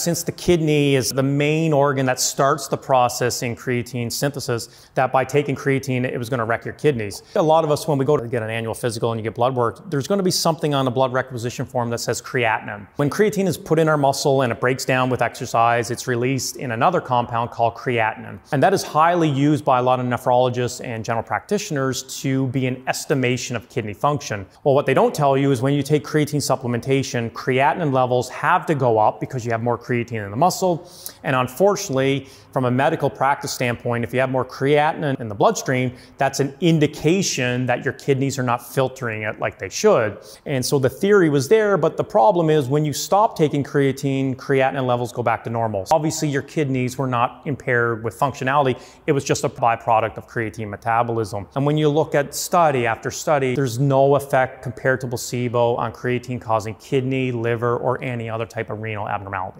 Since the kidney is the main organ that starts the process in creatine synthesis, that by taking creatine, it was going to wreck your kidneys. A lot of us, when we go to get an annual physical and you get blood work, there's going to be something on the blood requisition form that says creatinine. When creatine is put in our muscle and it breaks down with exercise, it's released in another compound called creatinine. And that is highly used by a lot of nephrologists and general practitioners to be an estimation of kidney function. Well, what they don't tell you is when you take creatine supplementation, creatinine levels have to go up because you have more creatine in the muscle. And unfortunately, from a medical practice standpoint, if you have more creatinine in the bloodstream, that's an indication that your kidneys are not filtering it like they should. And so the theory was there, but the problem is when you stop taking creatine, creatinine levels go back to normal. Obviously, your kidneys were not impaired with functionality. It was just a byproduct of creatine metabolism. And when you look at study after study, there's no effect compared to placebo on creatine causing kidney, liver, or any other type of renal abnormality.